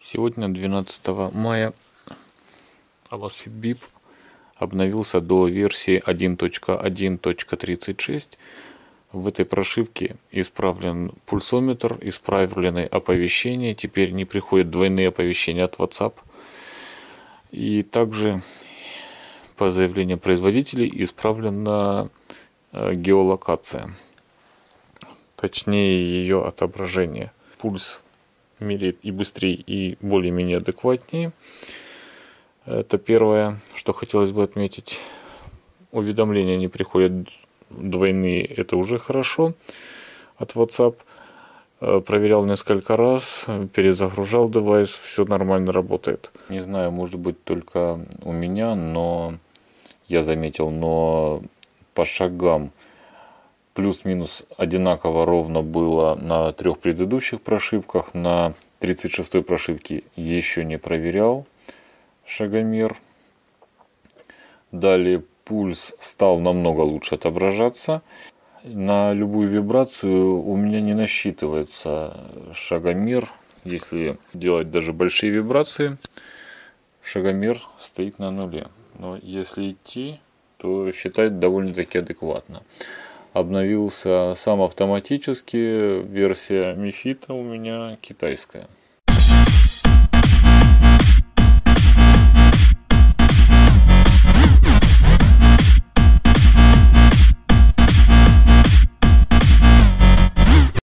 Сегодня, 12 мая, Amazfit BIP обновился до версии 1.1.36. В этой прошивке исправлен пульсометр, исправлены оповещения. Теперь не приходят двойные оповещения от WhatsApp. И также, по заявлению производителей, исправлена э, геолокация. Точнее, ее отображение. Пульс меряет и быстрее, и более-менее адекватнее. Это первое, что хотелось бы отметить. Уведомления не приходят двойные, это уже хорошо от WhatsApp. Э, проверял несколько раз, перезагружал девайс, все нормально работает. Не знаю, может быть только у меня, но я заметил, но по шагам плюс-минус одинаково ровно было на трех предыдущих прошивках. На 36-й прошивке еще не проверял шагомер. Далее пульс стал намного лучше отображаться. На любую вибрацию у меня не насчитывается шагомер. Если делать даже большие вибрации, шагомер стоит на нуле. Но если идти, то считает довольно-таки адекватно обновился сам автоматически. Версия Мифита у меня китайская.